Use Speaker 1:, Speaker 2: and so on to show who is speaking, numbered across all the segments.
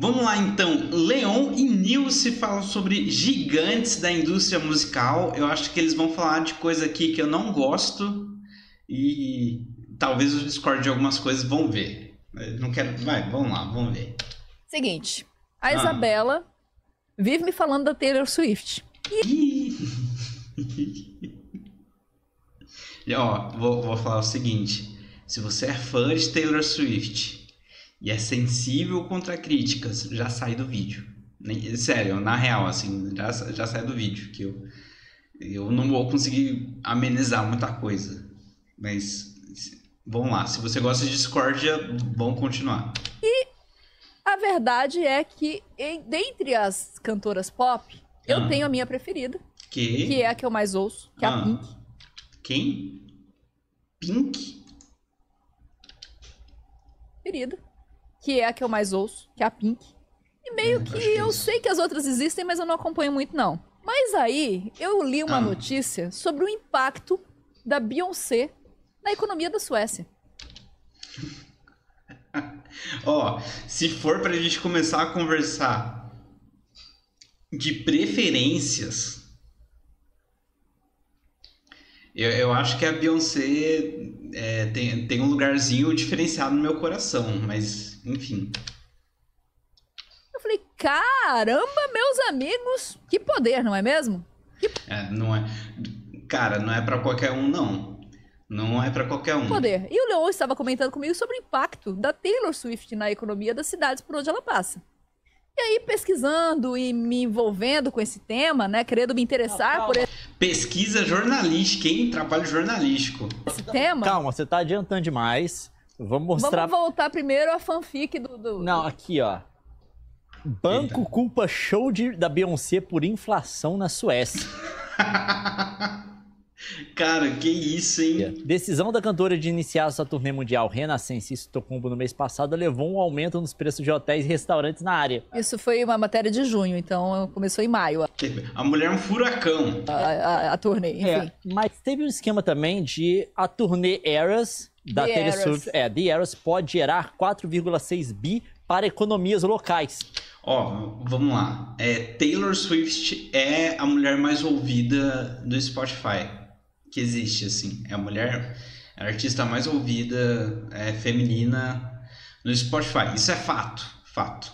Speaker 1: Vamos lá então. Leon e Nilce falam sobre gigantes da indústria musical. Eu acho que eles vão falar de coisa aqui que eu não gosto e talvez o Discord de algumas coisas vão ver. Eu não quero. Vai, vamos lá, vamos ver.
Speaker 2: Seguinte, a ah. Isabela vive me falando da Taylor Swift. E...
Speaker 1: Ó, vou, vou falar o seguinte: se você é fã de Taylor Swift e é sensível contra críticas, já sai do vídeo. Sério, na real, assim, já, já sai do vídeo, que eu, eu não vou conseguir amenizar muita coisa. Mas vamos lá, se você gosta de discórdia, vamos continuar.
Speaker 2: E a verdade é que, dentre as cantoras pop, eu ah. tenho a minha preferida.
Speaker 1: Que?
Speaker 2: Que é a que eu mais ouço, que ah. é a ah. Pink.
Speaker 1: Quem? Pink?
Speaker 2: Preferida que é a que eu mais ouço, que é a Pink. E meio hum, que eu é sei que as outras existem, mas eu não acompanho muito, não. Mas aí, eu li uma ah. notícia sobre o impacto da Beyoncé na economia da Suécia.
Speaker 1: Ó, oh, se for pra gente começar a conversar de preferências, eu, eu acho que a Beyoncé é, tem, tem um lugarzinho diferenciado no meu coração, mas enfim.
Speaker 2: Eu falei, caramba, meus amigos, que poder, não é mesmo? Que...
Speaker 1: É, não é. Cara, não é para qualquer um, não. Não é para qualquer um.
Speaker 2: Poder. E o Leon estava comentando comigo sobre o impacto da Taylor Swift na economia das cidades por onde ela passa. E aí, pesquisando e me envolvendo com esse tema, né? Querendo me interessar por esse...
Speaker 1: Pesquisa jornalística, hein? Trabalho jornalístico.
Speaker 2: Esse tema.
Speaker 3: Calma, você tá adiantando demais. Vamos mostrar.
Speaker 2: Vamos voltar primeiro a fanfic do. do...
Speaker 3: Não, aqui, ó. Banco Eita. culpa show de, da Beyoncé por inflação na Suécia.
Speaker 1: Cara, que isso, hein?
Speaker 3: Decisão da cantora de iniciar sua turnê mundial Renascença Estocolmo no mês passado levou um aumento nos preços de hotéis e restaurantes na área.
Speaker 2: Isso foi uma matéria de junho, então começou em maio.
Speaker 1: A mulher é um furacão.
Speaker 2: A, a, a turnê, enfim. É,
Speaker 3: mas teve um esquema também de a turnê Eras da The Taylor Swift, é, The Eras pode gerar 4,6 bi para economias locais.
Speaker 1: Ó, oh, vamos lá. É, Taylor Swift é a mulher mais ouvida do Spotify que existe, assim. É a mulher, a artista mais ouvida é, feminina no Spotify. Isso é fato, fato.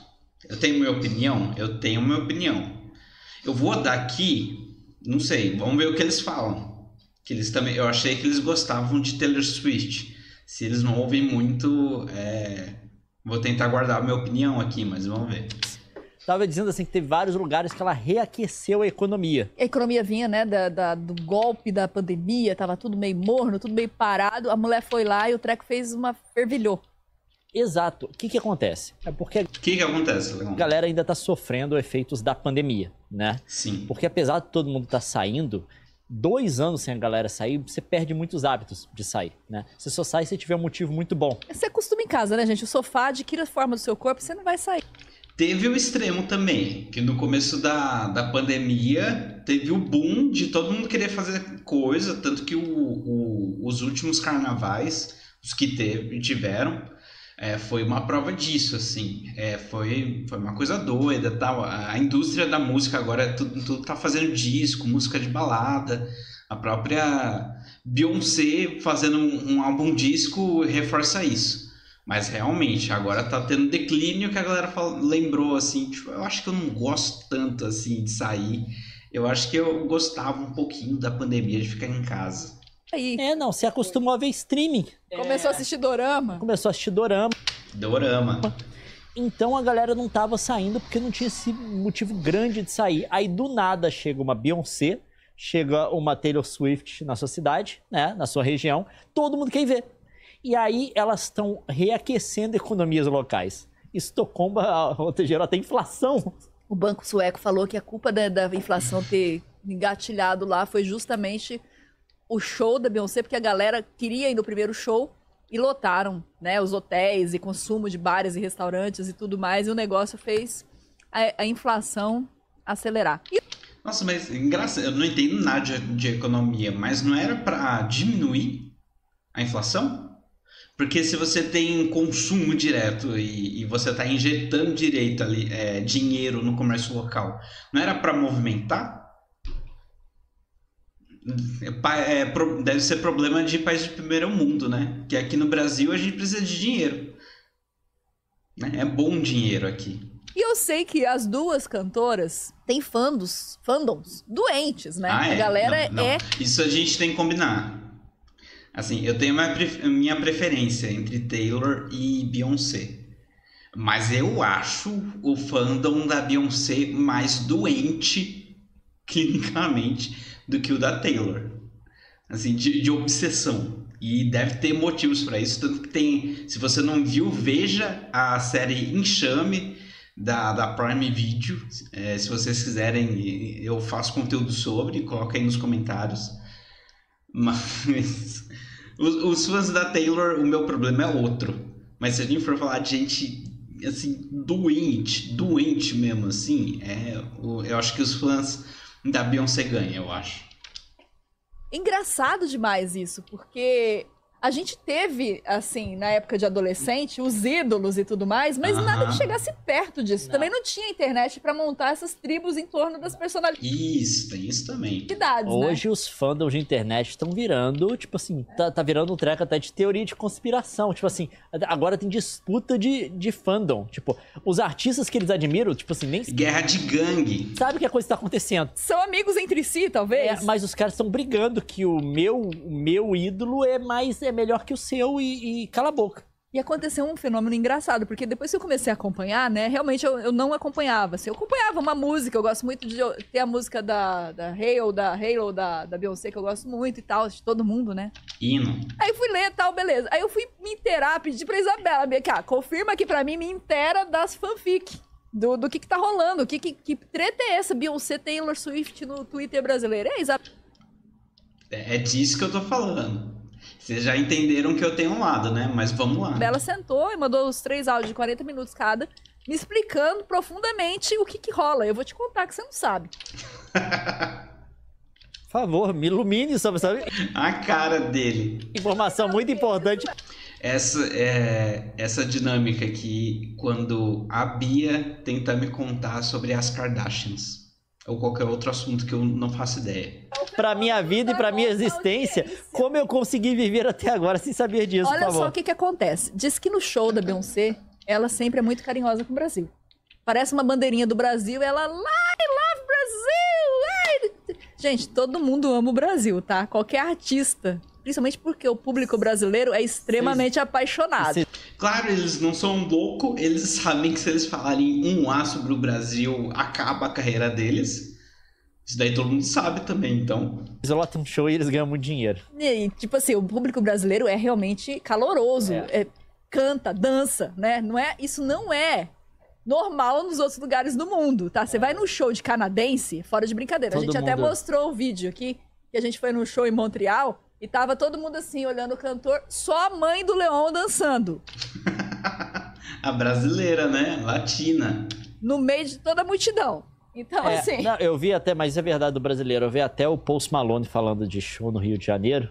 Speaker 1: Eu tenho minha opinião? Eu tenho minha opinião. Eu vou dar aqui, não sei, vamos ver o que eles falam. Que eles também, eu achei que eles gostavam de Taylor Swift se eles não ouvem muito, é... vou tentar guardar a minha opinião aqui, mas vamos ver.
Speaker 3: Estava dizendo assim que teve vários lugares que ela reaqueceu a economia.
Speaker 2: A economia vinha, né, da, da, do golpe da pandemia, tava tudo meio morno, tudo meio parado. A mulher foi lá e o treco fez uma fervilhou.
Speaker 3: Exato. O que que acontece?
Speaker 1: É porque... O que que acontece, Leon?
Speaker 3: A galera ainda está sofrendo efeitos da pandemia, né?
Speaker 1: Sim.
Speaker 3: Porque apesar de todo mundo estar tá saindo, dois anos sem a galera sair, você perde muitos hábitos de sair, né? Você só sai se tiver um motivo muito bom.
Speaker 2: Você costuma em casa, né, gente? O sofá adquire a forma do seu corpo, você não vai sair.
Speaker 1: Teve o extremo também, que no começo da, da pandemia teve o boom de todo mundo querer fazer coisa, tanto que o, o, os últimos carnavais, os que teve, tiveram, é, foi uma prova disso, assim. É, foi, foi uma coisa doida tal. A indústria da música agora tudo, tudo tá fazendo disco, música de balada. A própria Beyoncé fazendo um, um álbum disco reforça isso. Mas realmente, agora tá tendo declínio que a galera fala, lembrou assim, tipo, eu acho que eu não gosto tanto assim de sair. Eu acho que eu gostava um pouquinho da pandemia de ficar em casa.
Speaker 3: Aí. É, não, você acostumou a ver streaming.
Speaker 2: É. Começou a assistir dorama.
Speaker 3: Começou a assistir dorama.
Speaker 1: Dorama.
Speaker 3: Então a galera não tava saindo porque não tinha esse motivo grande de sair. Aí do nada chega uma Beyoncé, chega uma Taylor Swift na sua cidade, né, na sua região, todo mundo quer ver. E aí elas estão reaquecendo economias locais. Estocolmo, ou gerou até inflação.
Speaker 2: O banco sueco falou que a culpa da, da inflação ter engatilhado lá foi justamente o show da Beyoncé, porque a galera queria ir no primeiro show e lotaram, né, os hotéis e consumo de bares e restaurantes e tudo mais, e o negócio fez a, a inflação acelerar. E...
Speaker 1: Nossa, mas engraçado, eu não entendo nada de, de economia, mas não era para diminuir a inflação? Porque se você tem consumo direto e, e você está injetando direito ali, é, dinheiro no comércio local, não era para movimentar? É, é, deve ser problema de país de primeiro mundo, né? Que aqui no Brasil a gente precisa de dinheiro. Né? É bom dinheiro aqui.
Speaker 2: E eu sei que as duas cantoras têm fandos, fandoms doentes, né?
Speaker 1: Ah, é?
Speaker 2: A galera
Speaker 1: não, não.
Speaker 2: é.
Speaker 1: Isso a gente tem que combinar. Assim, eu tenho uma minha preferência entre Taylor e Beyoncé. Mas eu acho o fandom da Beyoncé mais doente clinicamente do que o da Taylor. Assim, de, de obsessão. E deve ter motivos para isso. Tanto que tem. Se você não viu, veja a série Enxame da, da Prime Video. É, se vocês quiserem, eu faço conteúdo sobre, coloca aí nos comentários. Mas. Os, os fãs da Taylor, o meu problema é outro. Mas se a gente for falar de gente assim, doente, doente mesmo, assim, é, eu acho que os fãs da Beyoncé ganham, eu acho.
Speaker 2: Engraçado demais isso, porque a gente teve, assim, na época de adolescente, os ídolos e tudo mais, mas nada que chegasse perto disso. Não. Também não tinha internet para montar essas tribos em torno das personalidades.
Speaker 1: Isso, tem isso também.
Speaker 2: Né?
Speaker 3: Hoje né? os fandoms de internet estão virando, tipo assim, tá, tá virando um treco até de teoria de conspiração. Tipo assim, agora tem disputa de, de fandom. Tipo, os artistas que eles admiram, tipo assim, nem.
Speaker 1: Guerra de gangue.
Speaker 3: Sabe que a coisa tá acontecendo?
Speaker 2: São amigos entre si, talvez.
Speaker 3: É, mas os caras estão brigando que o meu, o meu ídolo é mais. É melhor que o seu e, e cala a boca.
Speaker 2: E aconteceu um fenômeno engraçado, porque depois que eu comecei a acompanhar, né, realmente eu, eu não acompanhava. Assim, eu acompanhava uma música, eu gosto muito de ter a música da, da Halo, da Halo, da, da Beyoncé, que eu gosto muito e tal, de todo mundo, né?
Speaker 1: Hino.
Speaker 2: Aí fui ler e tal, beleza. Aí eu fui me inteirar, pedi pra Isabela, minha, cá, confirma aqui pra mim, me inteira das fanfic. Do, do que que tá rolando, que, que, que treta é essa, Beyoncé Taylor Swift no Twitter brasileiro? É, Isabela.
Speaker 1: É, é disso que eu tô falando. Vocês já entenderam que eu tenho um lado, né? Mas vamos lá.
Speaker 2: Bela sentou e mandou os três áudios de 40 minutos cada, me explicando profundamente o que que rola. Eu vou te contar que você não sabe.
Speaker 3: Por favor, me ilumine sobre, sabe?
Speaker 1: A cara dele.
Speaker 3: Informação muito importante.
Speaker 1: Essa é essa dinâmica aqui quando a Bia tenta me contar sobre as Kardashians ou qualquer outro assunto que eu não faço ideia.
Speaker 3: Para minha vida e para minha existência, como eu consegui viver até agora sem saber disso,
Speaker 2: Olha
Speaker 3: por favor.
Speaker 2: só o que que acontece. Diz que no show da Beyoncé, ela sempre é muito carinhosa com o Brasil. Parece uma bandeirinha do Brasil, ela lá, I love Brasil! Gente, todo mundo ama o Brasil, tá? Qualquer artista Principalmente porque o público brasileiro é extremamente Cês... apaixonado. Cês...
Speaker 1: Claro, eles não são loucos, eles sabem que se eles falarem um A sobre o Brasil, acaba a carreira deles. Isso daí todo mundo sabe também, então.
Speaker 3: Eles lotam um show e eles ganham muito dinheiro.
Speaker 2: E, tipo assim, o público brasileiro é realmente caloroso. É. É, canta, dança, né? Não é, isso não é normal nos outros lugares do mundo, tá? Você vai num show de canadense, fora de brincadeira. Todo a gente mundo... até mostrou o vídeo aqui, que a gente foi num show em Montreal. E tava todo mundo assim, olhando o cantor, só a mãe do Leon dançando.
Speaker 1: a brasileira, né? Latina.
Speaker 2: No meio de toda a multidão. Então,
Speaker 3: é,
Speaker 2: assim.
Speaker 3: Não, eu vi até, mas é verdade do brasileiro, eu vi até o Post Malone falando de show no Rio de Janeiro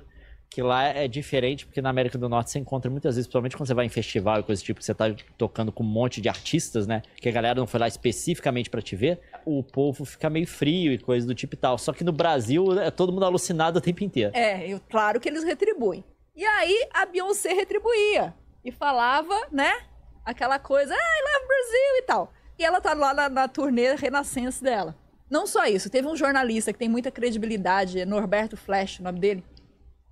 Speaker 3: que lá é diferente, porque na América do Norte você encontra muitas vezes, principalmente quando você vai em festival e coisa do tipo, que você tá tocando com um monte de artistas, né? Que a galera não foi lá especificamente para te ver, o povo fica meio frio e coisa do tipo e tal. Só que no Brasil é todo mundo alucinado o tempo inteiro.
Speaker 2: É, eu, claro que eles retribuem. E aí a Beyoncé retribuía e falava, né? Aquela coisa, ah, I love Brasil e tal. E ela tá lá na, na turnê Renascença dela. Não só isso, teve um jornalista que tem muita credibilidade, Norberto Flash, o nome dele,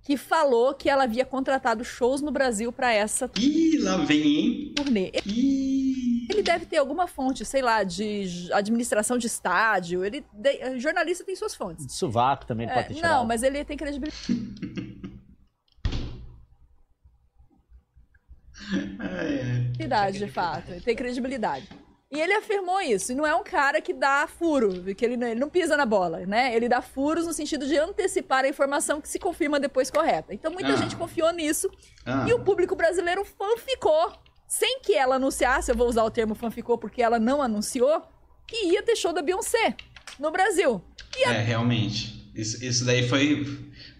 Speaker 2: que falou que ela havia contratado shows no Brasil para essa
Speaker 1: Ih, lá vem, hein?
Speaker 2: turnê.
Speaker 1: Ih.
Speaker 2: Ele deve ter alguma fonte, sei lá, de administração de estádio. Ele de... jornalista tem suas fontes.
Speaker 3: De sovaco também
Speaker 2: é,
Speaker 3: pode ter tirado.
Speaker 2: Não, mas ele tem credibilidade. Credibilidade, de fato. Ele tem credibilidade. E ele afirmou isso. E não é um cara que dá furo, que ele, ele não pisa na bola, né? Ele dá furos no sentido de antecipar a informação que se confirma depois correta. Então muita ah. gente confiou nisso. Ah. E o público brasileiro fanficou. Sem que ela anunciasse, eu vou usar o termo fanficou porque ela não anunciou, que ia ter show da Beyoncé no Brasil.
Speaker 1: A... É, realmente. Isso, isso daí foi,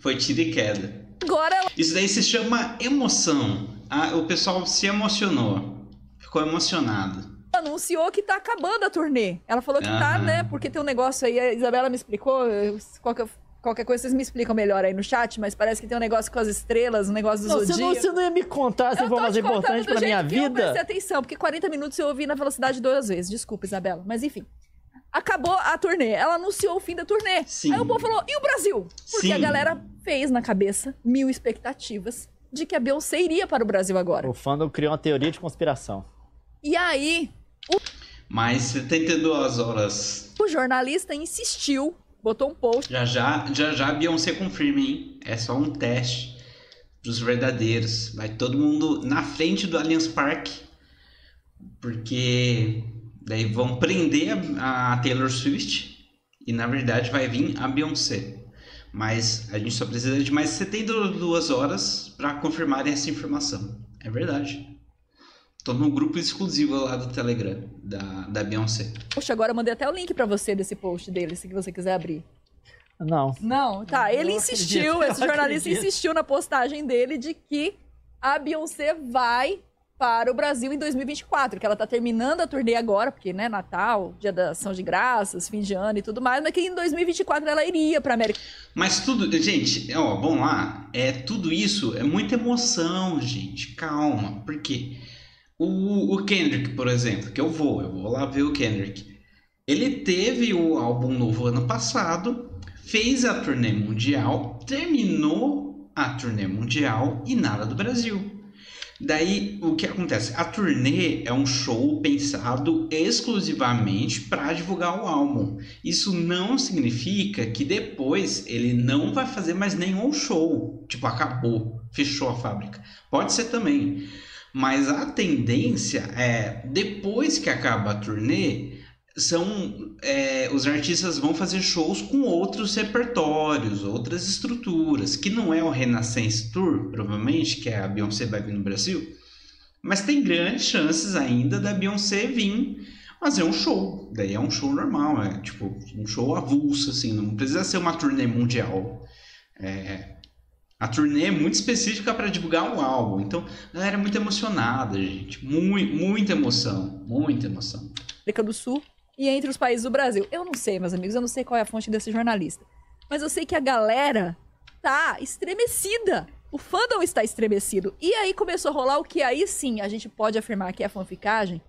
Speaker 1: foi tiro e queda.
Speaker 2: Agora ela...
Speaker 1: Isso daí se chama emoção. a- o pessoal se emocionou. Ficou emocionado.
Speaker 2: Anunciou que tá acabando a turnê. Ela falou que tá,
Speaker 1: Aham.
Speaker 2: né? Porque tem um negócio aí, a Isabela me explicou, qualquer, qualquer coisa vocês me explicam melhor aí no chat, mas parece que tem um negócio com as estrelas, um negócio do
Speaker 3: Não, você, não,
Speaker 2: Zodíaco.
Speaker 3: você não ia me contar essa informação importante pra minha
Speaker 2: que Eu prestei
Speaker 3: vida?
Speaker 2: atenção, porque 40 minutos eu ouvi na velocidade duas vezes. Desculpa, Isabela. Mas enfim. Acabou a turnê. Ela anunciou o fim da turnê.
Speaker 1: Sim.
Speaker 2: Aí o povo falou, e o Brasil? Porque
Speaker 1: Sim.
Speaker 2: a galera fez na cabeça mil expectativas de que a Beyoncé iria para o Brasil agora.
Speaker 3: O fandom criou uma teoria de conspiração.
Speaker 2: E aí,
Speaker 1: Mas 72 horas.
Speaker 2: o jornalista insistiu, botou um post
Speaker 1: Já já, já já a Beyoncé confirma, hein? É só um teste pros verdadeiros. Vai todo mundo na frente do Allianz Parque. Porque daí vão prender a, a Taylor Swift. E na verdade vai vir a Beyoncé. Mas a gente só precisa de mais 72 horas para confirmar essa informação. É verdade. Tô no grupo exclusivo lá do Telegram, da, da Beyoncé.
Speaker 2: Poxa, agora eu mandei até o link pra você desse post dele, se você quiser abrir.
Speaker 3: Não.
Speaker 2: Não, tá. Ele
Speaker 3: Não
Speaker 2: insistiu,
Speaker 3: acredito,
Speaker 2: esse jornalista
Speaker 3: acredito.
Speaker 2: insistiu na postagem dele de que a Beyoncé vai para o Brasil em 2024, que ela tá terminando a turnê agora, porque, né, Natal, Dia da Ação de Graças, fim de ano e tudo mais, mas que em 2024 ela iria pra América.
Speaker 1: Mas tudo, gente, ó, vamos lá. É tudo isso é muita emoção, gente. Calma, por quê? O, o Kendrick, por exemplo, que eu vou, eu vou lá ver o Kendrick. Ele teve o álbum novo ano passado, fez a turnê mundial, terminou a turnê mundial e nada do Brasil. Daí, o que acontece? A turnê é um show pensado exclusivamente para divulgar o álbum. Isso não significa que depois ele não vai fazer mais nenhum show. Tipo, acabou, fechou a fábrica. Pode ser também. Mas a tendência é, depois que acaba a turnê, são é, os artistas vão fazer shows com outros repertórios, outras estruturas, que não é o Renaissance Tour, provavelmente, que é a Beyoncé vai vir no Brasil, mas tem grandes chances ainda da Beyoncé vir fazer um show. Daí é um show normal, é tipo um show avulso, assim, não precisa ser uma turnê mundial. É, a turnê é muito específica para divulgar um álbum, então a galera é muito emocionada, gente, muito, muita emoção, muita emoção.
Speaker 2: América do Sul e entre os países do Brasil. Eu não sei, meus amigos, eu não sei qual é a fonte desse jornalista. Mas eu sei que a galera tá estremecida. O fandom está estremecido. E aí começou a rolar o que aí sim a gente pode afirmar que é fanficagem,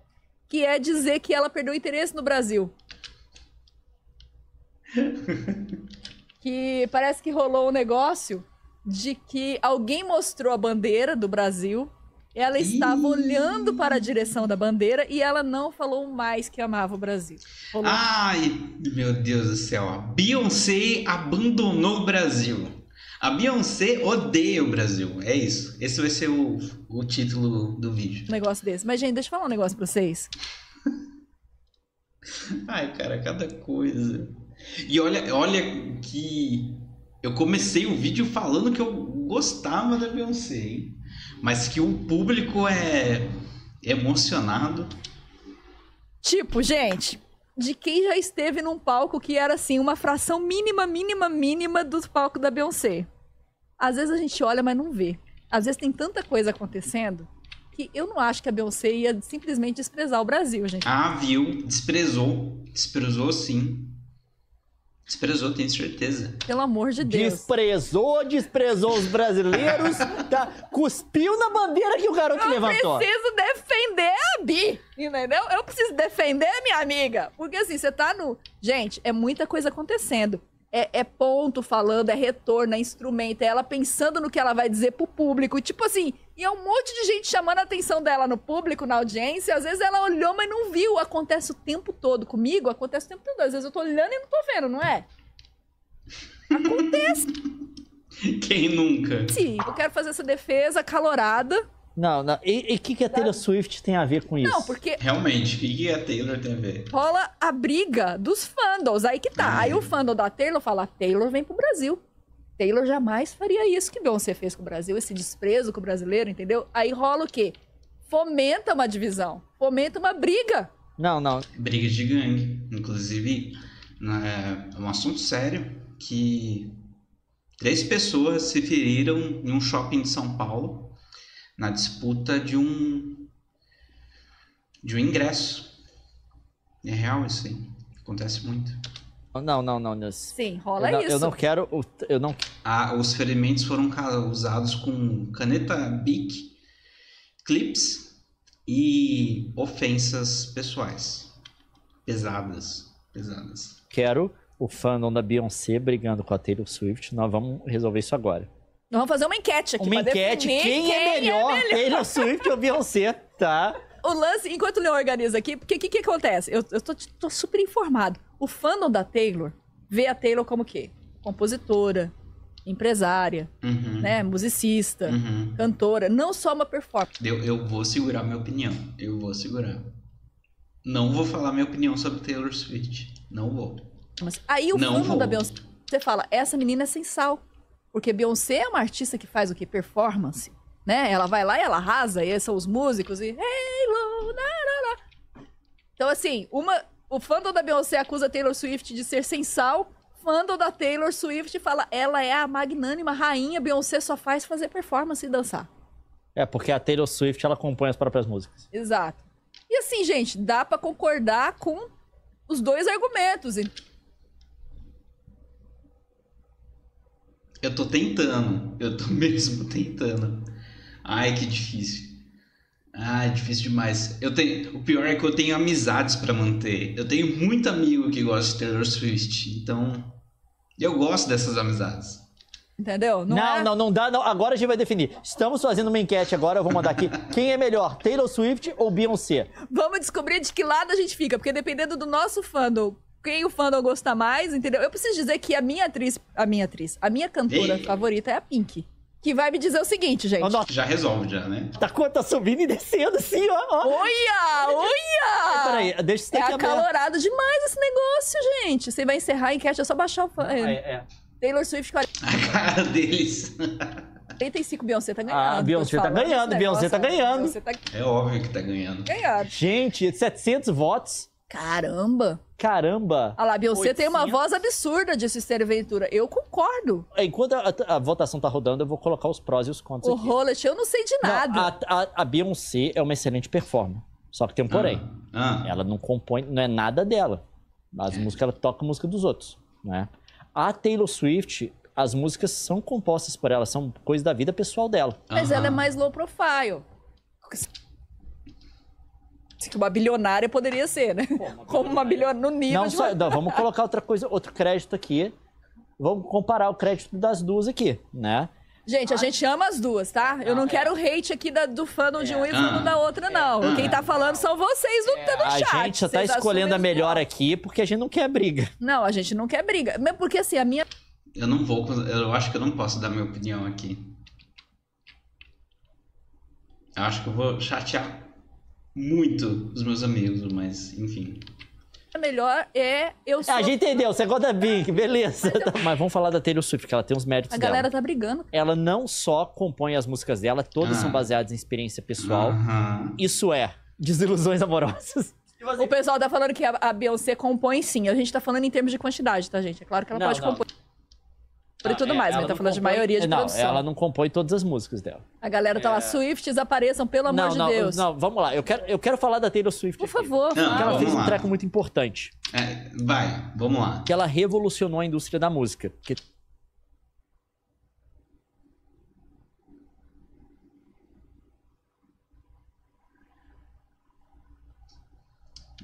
Speaker 2: que é dizer que ela perdeu interesse no Brasil. que parece que rolou um negócio de que alguém mostrou a bandeira do Brasil ela estava
Speaker 1: Ih.
Speaker 2: olhando para a direção da bandeira e ela não falou mais que amava o Brasil. Rolou-
Speaker 1: Ai, meu Deus do céu. A Beyoncé abandonou o Brasil. A Beyoncé odeia o Brasil. É isso. Esse vai ser o, o título do vídeo.
Speaker 2: um negócio desse. Mas, gente, deixa eu falar um negócio pra vocês.
Speaker 1: Ai, cara, cada coisa. E olha, olha que eu comecei o vídeo falando que eu gostava da Beyoncé, hein? Mas que o público é emocionado.
Speaker 2: Tipo, gente, de quem já esteve num palco que era assim, uma fração mínima, mínima, mínima do palco da Beyoncé. Às vezes a gente olha, mas não vê. Às vezes tem tanta coisa acontecendo que eu não acho que a Beyoncé ia simplesmente desprezar o Brasil, gente.
Speaker 1: Ah, viu? Desprezou. Desprezou sim. Desprezou, tenho certeza.
Speaker 2: Pelo amor de Deus.
Speaker 3: Desprezou, desprezou os brasileiros, tá? cuspiu na bandeira que o garoto
Speaker 2: Eu
Speaker 3: levantou.
Speaker 2: preciso defender a Bi, entendeu? Eu preciso defender a minha amiga. Porque assim, você tá no. Gente, é muita coisa acontecendo. É, é ponto falando, é retorno, é instrumento, é ela pensando no que ela vai dizer pro público. E, tipo assim, e é um monte de gente chamando a atenção dela no público, na audiência. Às vezes ela olhou, mas não viu. Acontece o tempo todo. Comigo, acontece o tempo todo. Às vezes eu tô olhando e não tô vendo, não é? Acontece.
Speaker 1: Quem nunca?
Speaker 2: Eu quero fazer essa defesa calorada.
Speaker 3: Não, não. E o que, que a Taylor Swift tem a ver com isso?
Speaker 2: Não, porque
Speaker 1: Realmente, o que que a Taylor tem a ver?
Speaker 2: rola a briga dos fandoms. Aí que tá. Aí o fandom da Taylor fala: Taylor vem pro Brasil. Taylor jamais faria isso que Beyoncé fez com o Brasil, esse desprezo com o brasileiro, entendeu? Aí rola o quê? Fomenta uma divisão, fomenta uma briga.
Speaker 3: Não, não.
Speaker 1: Briga de gangue. Inclusive, né, é um assunto sério que três pessoas se feriram em um shopping de São Paulo na disputa de um de um ingresso. É real isso aí. Acontece muito.
Speaker 3: Não, não, não. não.
Speaker 2: Sim, rola
Speaker 3: eu não,
Speaker 2: isso.
Speaker 3: Eu não quero. o- Eu não
Speaker 1: Ah, os ferimentos foram usados com caneta Bic, clips e ofensas pessoais. Pesadas. Pesadas.
Speaker 3: quero o fandom da Beyoncé brigando com a Taylor Swift. Nós vamos resolver isso agora.
Speaker 2: Nós vamos fazer uma enquete aqui
Speaker 3: Uma enquete:
Speaker 2: definir
Speaker 3: quem, é melhor, Taylor Swift ou Beyoncé? Tá?
Speaker 2: O lance, enquanto o Leon organiza aqui, porque o que, que acontece? Eu, eu tô, tô super informado. O fandom da Taylor vê a Taylor como o quê? Compositora, empresária,
Speaker 1: Uhum.
Speaker 2: né? Musicista,
Speaker 1: Uhum.
Speaker 2: cantora, não só uma performance.
Speaker 1: Eu, eu vou segurar minha opinião. Eu vou segurar. Não vou falar minha opinião sobre Taylor Swift. Não vou.
Speaker 2: Aí o
Speaker 1: Não
Speaker 2: fandom
Speaker 1: vou.
Speaker 2: da Beyoncé, você fala, essa menina é sem sal. Porque Beyoncé é uma artista que faz o quê? Performance. Né? Ela vai lá e ela arrasa, e esses são os músicos, e. Então, assim, uma, o fandom da Beyoncé acusa Taylor Swift de ser sem sal, o fandom da Taylor Swift fala, ela é a magnânima rainha, Beyoncé só faz fazer performance e dançar.
Speaker 3: É, porque a Taylor Swift ela compõe as próprias músicas.
Speaker 2: Exato. E assim, gente, dá pra concordar com os dois argumentos.
Speaker 1: Eu tô tentando. Eu tô mesmo tentando. Ai, que difícil. Ai, difícil demais. Eu tenho, o pior é que eu tenho amizades pra manter. Eu tenho muito amigo que gosta de Taylor Swift, então eu gosto dessas amizades.
Speaker 2: Entendeu?
Speaker 3: Não,
Speaker 2: é-
Speaker 3: não, não dá. Não. Agora a gente vai definir. Estamos fazendo uma enquete agora, eu vou mandar aqui. Quem é melhor, Taylor Swift ou Beyoncé?
Speaker 2: Vamos descobrir de que lado a gente fica, porque dependendo do nosso fandom, quem o fandom gosta mais, entendeu? Eu preciso dizer que a minha atriz, a minha atriz, a minha cantora
Speaker 1: Ei.
Speaker 2: favorita é a Pink. Que vai me dizer o seguinte, gente.
Speaker 3: Ó, nossa,
Speaker 1: Já resolve, já, né?
Speaker 3: tá, tá subindo e descendo assim, ó. ó.
Speaker 2: Olha! Olha!
Speaker 3: Peraí, deixa isso
Speaker 2: É
Speaker 3: daqui aberto.
Speaker 2: acalorado demais esse negócio, gente. Você vai encerrar a enquete, é só baixar o fã.
Speaker 3: É, é.
Speaker 2: Taylor Swift
Speaker 1: A cara deles.
Speaker 2: 45, Beyoncé tá ganhando.
Speaker 3: Ah,
Speaker 2: tô te
Speaker 3: Beyoncé tá
Speaker 2: falando
Speaker 3: ganhando, Beyoncé tá ganhando.
Speaker 2: Tá
Speaker 1: É óbvio que tá ganhando.
Speaker 2: ganhando.
Speaker 3: Gente, 700 votos.
Speaker 2: Caramba!
Speaker 3: Caramba.
Speaker 2: Olha lá, Beyoncé tem uma
Speaker 3: 800.
Speaker 2: voz absurda de Sister Ventura. Eu concordo.
Speaker 3: Enquanto a, a votação tá rodando, eu vou colocar os prós e os contras
Speaker 2: O
Speaker 3: aqui.
Speaker 2: Rollet, eu não sei de
Speaker 3: Não,
Speaker 2: nada.
Speaker 3: a, a, a Beyoncé é uma excelente performer. Só que tem um porém.
Speaker 1: Ah, ah.
Speaker 3: Ela não compõe, não é nada dela. As músicas, ela toca a música dos outros, né? A Taylor Swift, as músicas são compostas por ela, são coisas da vida pessoal dela.
Speaker 2: Mas ela é mais low profile. Que uma bilionária poderia ser, né? Como uma bilionária no nível
Speaker 3: Não
Speaker 2: de
Speaker 3: só, não, vamos colocar outra coisa, outro crédito aqui. Vamos comparar o crédito das duas aqui, né?
Speaker 2: Gente, a gente ama as duas, tá? Eu não quero hate aqui da- do fandom de um e fandom
Speaker 1: Ah.
Speaker 2: da outra, não.
Speaker 1: Ah.
Speaker 2: Quem tá falando são vocês no, no
Speaker 3: A
Speaker 2: chat.
Speaker 3: gente só tá
Speaker 2: Vocês
Speaker 3: escolhendo a melhor aqui porque a gente não quer briga.
Speaker 2: Não, a gente não quer briga. Mesmo Porque assim, a minha
Speaker 1: Eu não vou. Eu acho que eu não posso dar minha opinião aqui. Eu acho que eu vou chatear muito os meus amigos, mas enfim.
Speaker 2: melhor é eu sou...
Speaker 3: Ah, a gente entendeu, você gosta da Pink, beleza. Tá, Mas vamos falar da Taylor Swift, que ela tem uns méritos
Speaker 2: A
Speaker 3: dela.
Speaker 2: galera tá brigando.
Speaker 3: Ela não só compõe as músicas dela, todas
Speaker 1: Ah.
Speaker 3: são baseadas em experiência pessoal.
Speaker 1: Aham.
Speaker 3: Isso é desilusões amorosas.
Speaker 2: O pessoal tá falando que a, a Beyoncé compõe sim. A gente tá falando em termos de quantidade, tá, gente? É claro que ela
Speaker 3: Não,
Speaker 2: pode
Speaker 3: não.
Speaker 2: compor e tudo
Speaker 3: É,
Speaker 2: mais, mas tá falando de
Speaker 3: compõe-
Speaker 2: maioria de
Speaker 3: não,
Speaker 2: produção.
Speaker 3: ela não compõe todas as músicas dela.
Speaker 2: A galera tá lá, Swifts apareçam, pelo amor
Speaker 3: não,
Speaker 2: de
Speaker 3: não,
Speaker 2: Deus.
Speaker 3: não, vamos lá. Eu quero, eu quero falar da Taylor Swift.
Speaker 2: Por
Speaker 3: aqui.
Speaker 2: favor,
Speaker 1: Não,
Speaker 3: Porque ela fez um
Speaker 1: lá.
Speaker 3: treco muito importante.
Speaker 1: É, vai, vamos lá.
Speaker 3: Que ela revolucionou a indústria da música. Que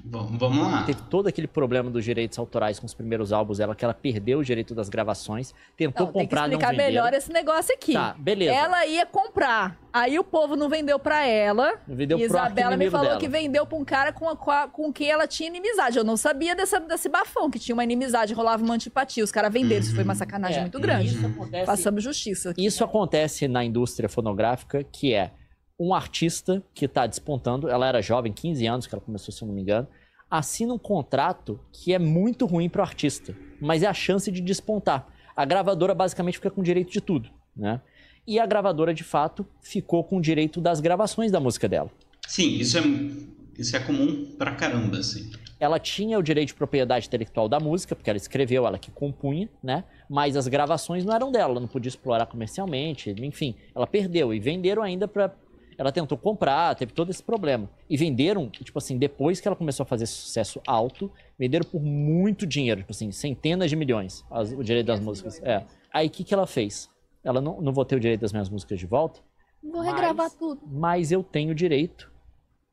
Speaker 1: Vamos, vamos lá.
Speaker 3: teve todo aquele problema dos direitos autorais com os primeiros álbuns dela, que ela perdeu o direito das gravações, tentou
Speaker 2: Não, tem que
Speaker 3: comprar, não
Speaker 2: explicar
Speaker 3: vendeu.
Speaker 2: melhor esse negócio aqui.
Speaker 3: Tá, beleza.
Speaker 2: Ela ia comprar. Aí o povo não vendeu pra ela.
Speaker 3: Vendeu
Speaker 2: e Isabela me falou
Speaker 3: dela.
Speaker 2: que vendeu pra um cara com, a- com, quem ela tinha inimizade. Eu não sabia dessa, desse bafão, que tinha uma inimizade, rolava uma antipatia. Os caras venderam. Isso foi uma sacanagem
Speaker 3: É,
Speaker 2: muito grande.
Speaker 3: Isso acontece,
Speaker 2: Passamos justiça.
Speaker 3: isso acontece na indústria fonográfica, que é um artista que está despontando, ela era jovem, 15 anos que ela começou, se eu não me engano, assina um contrato que é muito ruim para o artista, mas é a chance de despontar. A gravadora basicamente fica com direito de tudo, né? E a gravadora, de fato, ficou com o direito das gravações da música dela.
Speaker 1: Sim, isso é, isso é comum pra caramba, assim.
Speaker 3: Ela tinha o direito de propriedade intelectual da música, porque ela escreveu, ela que compunha, né? Mas as gravações não eram dela, ela não podia explorar comercialmente, enfim, ela perdeu e venderam ainda para Ela tentou comprar, teve todo esse problema. E venderam, tipo assim, depois que ela começou a fazer sucesso alto, venderam por muito dinheiro, tipo assim, centenas de milhões as, o direito das músicas. É. Aí o que, que ela fez? Ela não, não vou ter o direito das minhas músicas de volta,
Speaker 2: Vou regravar
Speaker 3: Mas-
Speaker 2: tudo.
Speaker 3: mas eu tenho o direito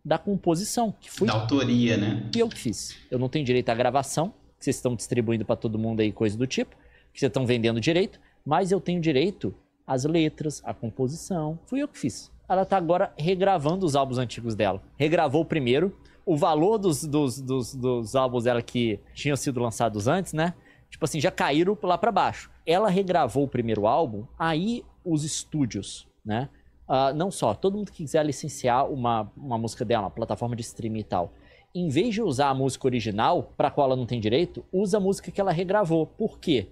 Speaker 3: da composição, que fui
Speaker 1: Da autoria, né?
Speaker 3: eu que fiz. Eu não tenho direito à gravação, que vocês estão distribuindo para todo mundo aí, coisa do tipo, que vocês estão vendendo direito, mas eu tenho direito às letras, à composição. Fui eu que fiz. Ela tá agora regravando os álbuns antigos dela. Regravou o primeiro. O valor dos, dos, dos, dos álbuns dela que tinham sido lançados antes, né? Tipo assim, já caíram lá para baixo. Ela regravou o primeiro álbum, aí os estúdios, né? Ah, não só, todo mundo que quiser licenciar uma, uma música dela, uma plataforma de streaming e tal, em vez de usar a música original, para qual ela não tem direito, usa a música que ela regravou. Por quê?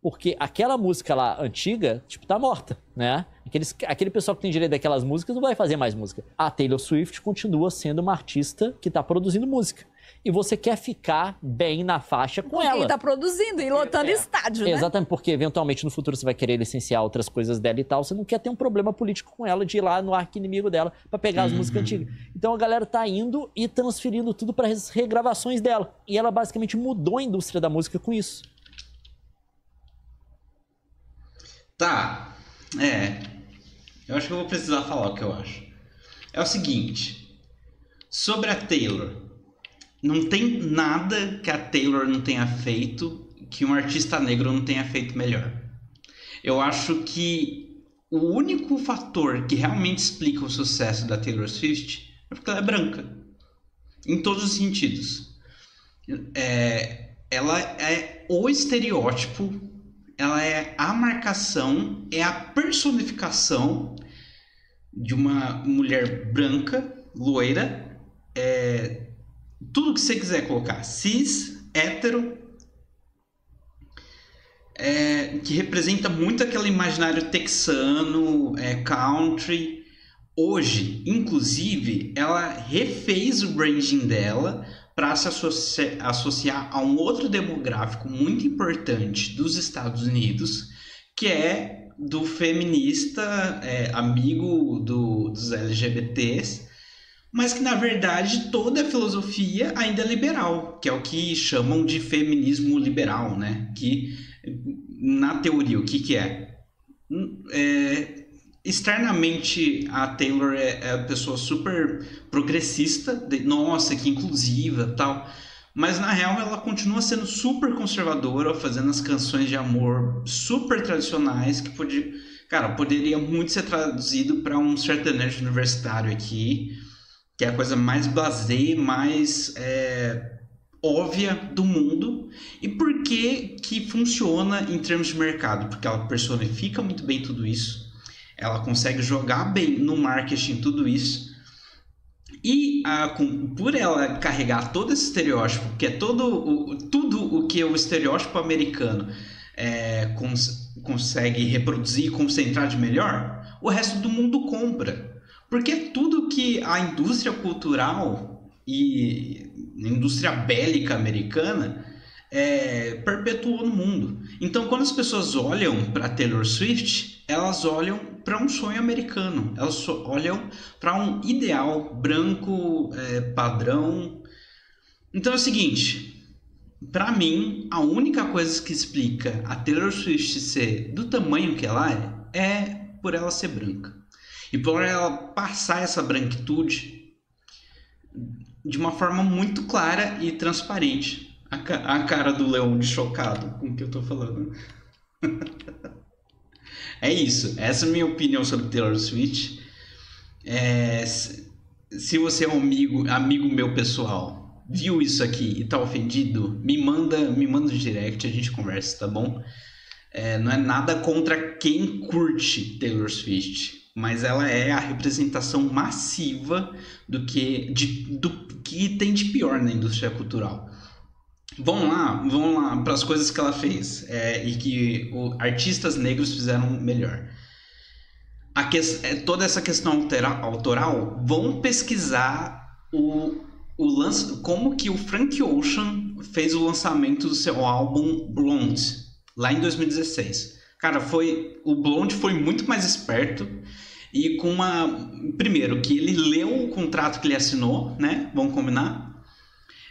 Speaker 3: Porque aquela música lá antiga, tipo, tá morta, né? Aqueles, aquele pessoal que tem direito daquelas músicas não vai fazer mais música. A Taylor Swift continua sendo uma artista que tá produzindo música. E você quer ficar bem na faixa com
Speaker 2: Porque
Speaker 3: ela.
Speaker 2: ele tá produzindo e lotando
Speaker 3: É.
Speaker 2: estádio, né?
Speaker 3: Exatamente, porque eventualmente no futuro você vai querer licenciar outras coisas dela e tal. Você não quer ter um problema político com ela de ir lá no arco inimigo dela pra pegar as
Speaker 1: Uhum.
Speaker 3: músicas antigas. Então a galera tá indo e transferindo tudo para as regravações dela. E ela basicamente mudou a indústria da música com isso.
Speaker 1: Tá. É. Eu acho que eu vou precisar falar o que eu acho. É o seguinte. Sobre a Taylor. Não tem nada que a Taylor não tenha feito que um artista negro não tenha feito melhor. Eu acho que o único fator que realmente explica o sucesso da Taylor Swift é porque ela é branca. Em todos os sentidos. É, ela é o estereótipo ela é a marcação, é a personificação de uma mulher branca, loira, é, tudo que você quiser colocar, cis, hétero, é, que representa muito aquele imaginário texano, é, country. Hoje, inclusive, ela refez o branding dela para se associa- associar a um outro demográfico muito importante dos Estados Unidos, que é do feminista, é, amigo do- dos LGBTs, mas que na verdade toda a filosofia ainda é liberal, que é o que chamam de feminismo liberal, né? Que na teoria o que, que é? Hum, é externamente a Taylor é, é a pessoa super progressista, de, nossa, que inclusiva tal. Mas na real ela continua sendo super conservadora, fazendo as canções de amor super tradicionais que podia, cara, poderia muito ser traduzido para um sertanejo universitário aqui, que é a coisa mais blasé, mais é, óbvia do mundo. E por que que funciona em termos de mercado? Porque ela personifica muito bem tudo isso ela consegue jogar bem no marketing tudo isso. E a, com- por ela carregar todo esse estereótipo, que é todo o, tudo o que o estereótipo americano é, cons- consegue reproduzir e concentrar de melhor, o resto do mundo compra. Porque tudo que a indústria cultural e a indústria bélica americana é, perpetuou no mundo. Então, quando as pessoas olham para Taylor Swift, elas olham para um sonho americano, elas olham para um ideal branco, é, padrão. Então é o seguinte, para mim, a única coisa que explica a Taylor Swift ser do tamanho que ela é, é por ela ser branca. E por ela passar essa branquitude de uma forma muito clara e transparente. A, ca- a cara do Leão chocado com o que eu tô falando. é isso. Essa é a minha opinião sobre Taylor Swift. É, se, você é um amigo, amigo meu pessoal, viu isso aqui e tá ofendido, me manda, me manda direct, a gente conversa, tá bom? É, não é nada contra quem curte Taylor Swift, mas ela é a representação massiva do que, de, do que tem de pior na indústria cultural. Vão lá, vão lá para as coisas que ela fez é, e que o, artistas negros fizeram melhor. Que, é, toda essa questão altera, autoral, vão pesquisar o, o como que o Frank Ocean fez o lançamento do seu álbum Blonde lá em 2016. Cara, foi o Blonde foi muito mais esperto. e com uma. Primeiro, que ele leu o contrato que ele assinou, né? Vamos combinar?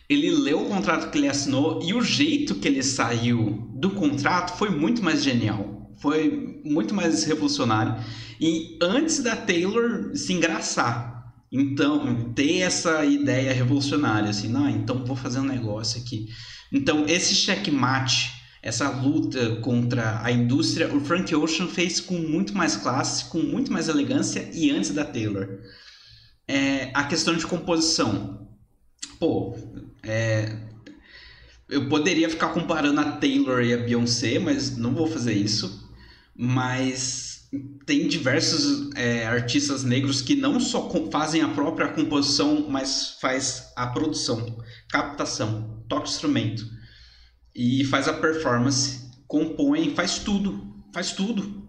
Speaker 1: Ele leu o contrato que ele assinou e o jeito que ele saiu do contrato foi muito mais genial. Foi muito mais revolucionário. E antes da Taylor se engraçar. Então, ter essa ideia revolucionária, assim, não, então vou fazer um negócio aqui. Então, esse checkmate essa luta contra a indústria, o Frank Ocean fez com muito mais classe, com muito mais elegância e antes da Taylor. É, a questão de composição. Pô, é, eu poderia ficar comparando a Taylor e a Beyoncé, mas não vou fazer isso. Mas tem diversos é, artistas negros que não só fazem a própria composição, mas faz a produção, captação, toca instrumento e faz a performance, compõe, faz tudo, faz tudo.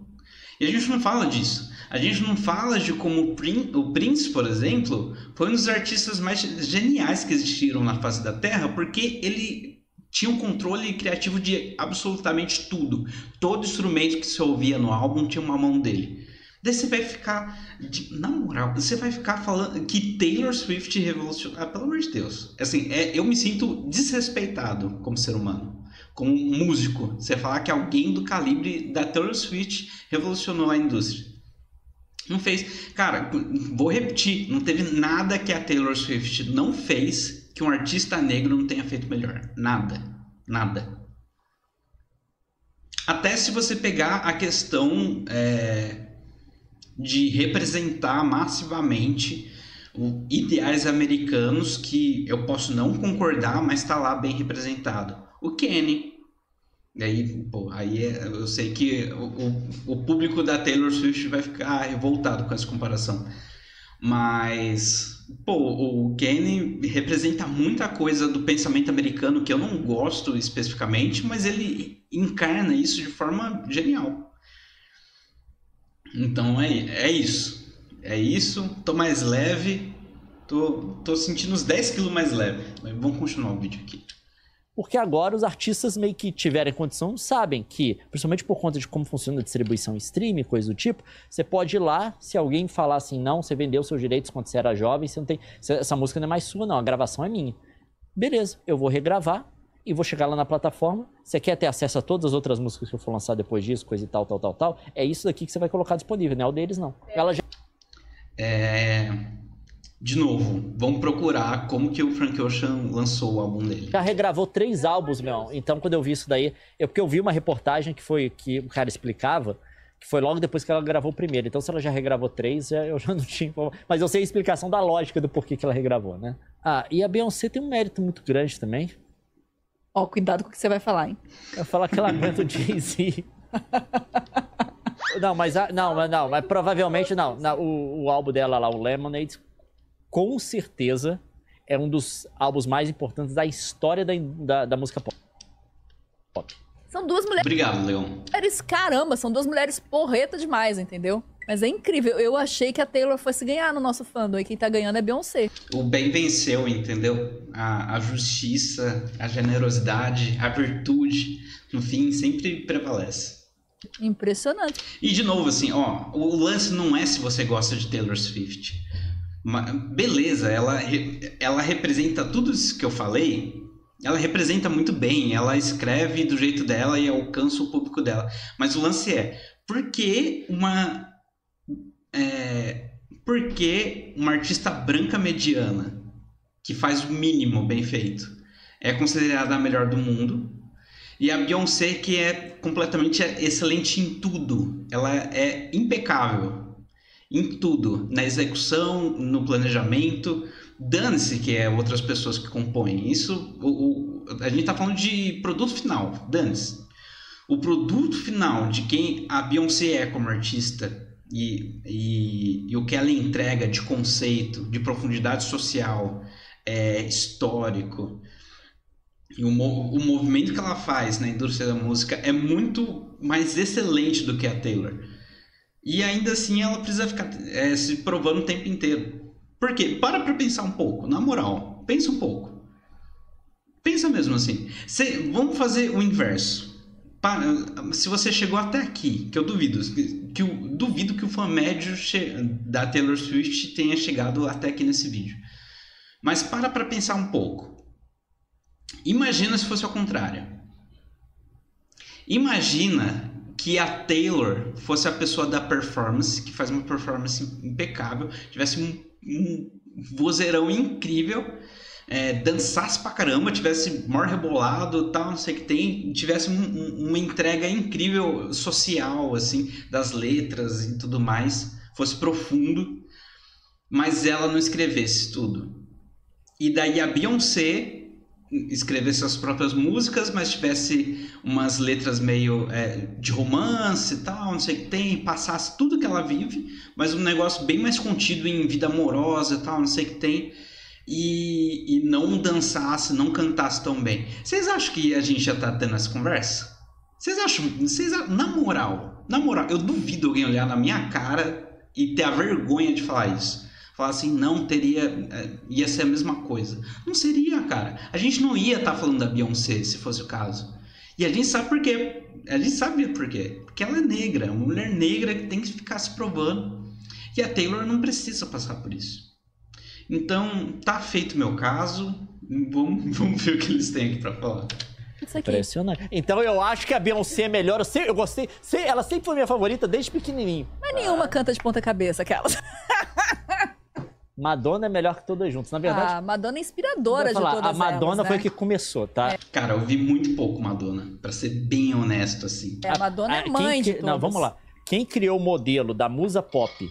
Speaker 1: E a gente não fala disso. A gente não fala de como o Prince, por exemplo, foi um dos artistas mais geniais que existiram na face da Terra, porque ele tinha um controle criativo de absolutamente tudo. Todo instrumento que se ouvia no álbum tinha uma mão dele. Daí você vai ficar. Na moral, você vai ficar falando que Taylor Swift revolucionou. Ah, pelo amor de Deus. Assim, é, eu me sinto desrespeitado como ser humano. Como músico. Você falar que alguém do calibre da Taylor Swift revolucionou a indústria. Não fez. Cara, vou repetir. Não teve nada que a Taylor Swift não fez que um artista negro não tenha feito melhor. Nada. Nada. Até se você pegar a questão. É de representar massivamente ideais americanos que eu posso não concordar, mas está lá bem representado. O Kenny. Aí, pô, aí é, eu sei que o, o público da Taylor Swift vai ficar revoltado com essa comparação. Mas, pô, o Kenny representa muita coisa do pensamento americano que eu não gosto especificamente, mas ele encarna isso de forma genial. Então é, é isso. É isso. Tô mais leve. Tô, tô sentindo uns 10 quilos mais leve. Mas vamos continuar o vídeo aqui.
Speaker 3: Porque agora os artistas meio que tiverem condição sabem que, principalmente por conta de como funciona a distribuição stream, coisa do tipo, você pode ir lá, se alguém falar assim, não, você vendeu seus direitos quando você era jovem, você não tem. Essa música não é mais sua, não, a gravação é minha. Beleza, eu vou regravar, e vou chegar lá na plataforma. Você quer ter acesso a todas as outras músicas que eu for lançar depois disso, coisa e tal, tal, tal, tal. É isso daqui que você vai colocar disponível, não é o deles, não. Ela já...
Speaker 1: É... De novo, vamos procurar como que o Frank Ocean lançou o álbum dele.
Speaker 3: Já regravou três álbuns, meu. Então, quando eu vi isso daí, eu, porque eu vi uma reportagem que foi que o cara explicava, que foi logo depois que ela gravou o primeiro. Então, se ela já regravou três, eu já não tinha. Mas eu sei a explicação da lógica do porquê que ela regravou, né? Ah, e a Beyoncé tem um mérito muito grande também.
Speaker 2: Ó, cuidado com o que você vai falar, hein?
Speaker 3: Eu falar que ela aguenta o Jay-Z. não, mas não, mas não, mas provavelmente não. não o, o, álbum dela lá, o Lemonade, com certeza é um dos álbuns mais importantes da história da, da, da música pop.
Speaker 2: pop. São duas mulheres.
Speaker 1: Obrigado, Leon.
Speaker 2: Mulheres, caramba, são duas mulheres porreta demais, entendeu? Mas é incrível. Eu achei que a Taylor fosse ganhar no nosso fandom e quem tá ganhando é Beyoncé.
Speaker 1: O bem venceu, entendeu? A, a justiça, a generosidade, a virtude, no fim, sempre prevalece.
Speaker 2: Impressionante.
Speaker 1: E de novo, assim, ó, o lance não é se você gosta de Taylor Swift. Beleza, ela, ela representa tudo isso que eu falei. Ela representa muito bem, ela escreve do jeito dela e alcança o público dela. Mas o lance é, por que uma é, porque uma artista branca mediana, que faz o mínimo bem feito, é considerada a melhor do mundo, e a Beyoncé, que é completamente excelente em tudo, ela é impecável em tudo, na execução, no planejamento. Dane-se que é outras pessoas que compõem. Isso, o, o, a gente está falando de produto final, dane-se. O produto final de quem a Beyoncé é como artista e, e, e, o que ela entrega de conceito, de profundidade social, é, histórico, e o, o movimento que ela faz na indústria da música é muito mais excelente do que a Taylor. E ainda assim ela precisa ficar é, se provando o tempo inteiro. Por quê? Para pra pensar um pouco, na moral. Pensa um pouco. Pensa mesmo assim. Cê, vamos fazer o inverso. para- se você chegou até aqui, que eu duvido, que eu duvido que o fã médio che- da Taylor Swift tenha chegado até aqui nesse vídeo. Mas para pra pensar um pouco. Imagina se fosse ao contrário. Imagina que a Taylor fosse a pessoa da performance, que faz uma performance impecável, tivesse um, um vozeirão incrível, é, dançasse pra caramba, tivesse maior rebolado, tal, não sei o que tem, tivesse um- um- uma entrega incrível social, assim, das letras e tudo mais, fosse profundo, mas ela não escrevesse tudo. E daí a Beyoncé escrevesse as próprias músicas, mas tivesse umas letras meio é, de romance e tal, não sei o que tem, passasse tudo que ela vive, mas um negócio bem mais contido em vida amorosa e tal, não sei o que tem, e, e não dançasse, não cantasse tão bem. Vocês acham que a gente já tá tendo essa conversa? Vocês acham, vocês, na moral, na moral, eu duvido alguém olhar na minha cara e ter a vergonha de falar isso. Falar assim, não teria, é, ia ser a mesma coisa. Não seria, cara. A gente não ia estar falando da Beyoncé, se fosse o caso. E a gente sabe por quê. A gente sabe por quê. Porque ela é negra, é uma mulher negra que tem que ficar se provando. E a Taylor não precisa passar por isso. Então, tá feito meu caso. Vamos, vamos ver o que eles têm aqui pra falar.
Speaker 2: Isso aqui.
Speaker 3: Impressionante. Então eu acho que a Beyoncé é melhor. Eu, sei- eu gostei. sei- ela sempre foi minha favorita desde pequenininho.
Speaker 2: Mas nenhuma canta de ponta cabeça, aquelas.
Speaker 3: Madonna é melhor que todas juntas. Na verdade,
Speaker 2: a Madonna é inspiradora
Speaker 3: vou
Speaker 2: de
Speaker 3: falar,
Speaker 2: todas
Speaker 3: a Madonna
Speaker 2: elas,
Speaker 3: foi
Speaker 2: né?
Speaker 3: que começou, tá?
Speaker 1: Cara, eu vi muito pouco Madonna, pra ser bem honesto assim.
Speaker 2: É, a Madonna é
Speaker 3: quem
Speaker 2: mãe de
Speaker 3: cri-
Speaker 2: todas.
Speaker 3: Não, vamos lá. Quem criou o modelo da musa pop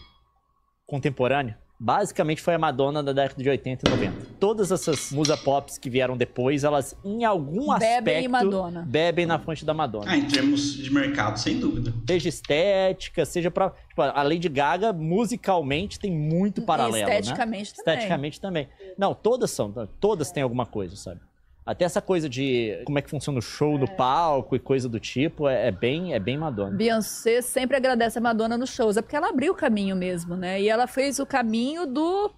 Speaker 3: contemporânea, basicamente foi a Madonna da década de 80 e 90. Todas essas musa pops que vieram depois, elas em algum
Speaker 2: Bebem
Speaker 3: aspecto bebem na fonte da Madonna.
Speaker 1: Ah, em termos de mercado, sem dúvida.
Speaker 3: Seja estética, seja pra. Tipo, a Lady Gaga, musicalmente, tem muito paralelo.
Speaker 2: E
Speaker 3: né?
Speaker 2: esteticamente também.
Speaker 3: Esteticamente também. Não, todas são. Todas têm alguma coisa, sabe? Até essa coisa de como é que funciona o show no palco e coisa do tipo é, é bem, é bem Madonna.
Speaker 2: Beyoncé sempre agradece a Madonna nos shows. É porque ela abriu o caminho mesmo, né? E ela fez o caminho do,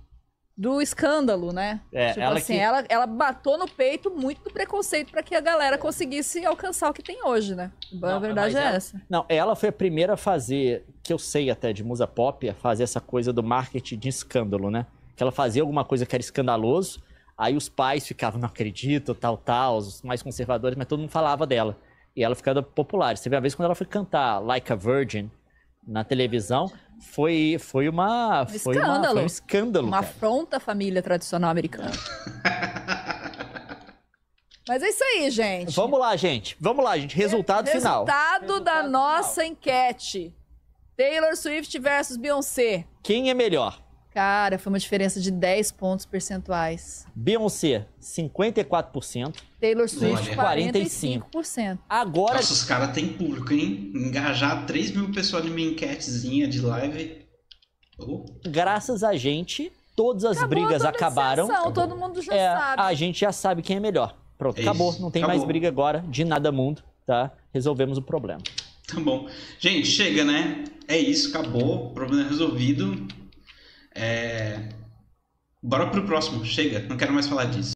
Speaker 2: do escândalo, né?
Speaker 3: É,
Speaker 2: tipo
Speaker 3: ela
Speaker 2: assim,
Speaker 3: que-
Speaker 2: ela, ela batou no peito muito do preconceito para que a galera conseguisse alcançar o que tem hoje, né? A
Speaker 3: Não,
Speaker 2: verdade
Speaker 3: mas
Speaker 2: é
Speaker 3: ela-
Speaker 2: essa.
Speaker 3: Não, ela foi a primeira a fazer, que eu sei até de musa pop, a fazer essa coisa do marketing de escândalo, né? Que ela fazia alguma coisa que era escandaloso, aí os pais ficavam, não acredito, tal, tal, os mais conservadores, mas todo mundo falava dela. E ela ficava popular. Você vê a vez quando ela foi cantar Like a Virgin na televisão, foi, foi uma. Foi, uma,
Speaker 2: escândalo.
Speaker 3: foi um escândalo.
Speaker 2: Uma
Speaker 3: cara.
Speaker 2: afronta à família tradicional americana. Mas é isso aí, gente.
Speaker 3: Vamos lá, gente. Vamos lá, gente. Resultado final.
Speaker 2: Resultado da nossa enquete. Taylor Swift versus Beyoncé.
Speaker 3: Quem é melhor?
Speaker 2: Cara, foi uma diferença de 10 pontos percentuais.
Speaker 3: Beyoncé, 54%.
Speaker 2: Taylor Swift,
Speaker 1: Olha.
Speaker 2: 45%.
Speaker 3: Agora,
Speaker 1: Nossa, os caras têm público, hein? Engajar 3 mil pessoas numa enquetezinha de live. Oh,
Speaker 3: graças a gente, todas as
Speaker 2: Acabou
Speaker 3: brigas
Speaker 2: toda
Speaker 3: acabaram.
Speaker 2: exceção, todo mundo já
Speaker 3: É,
Speaker 2: sabe.
Speaker 3: a gente já sabe quem é melhor. Pronto,
Speaker 1: É
Speaker 3: acabou. Não tem
Speaker 1: acabou.
Speaker 3: mais briga agora de nada mundo, tá? Resolvemos o problema.
Speaker 1: tá bom. Gente, chega, né? É isso, acabou. Problema resolvido. É... Bora pro próximo. Chega, não quero mais falar disso.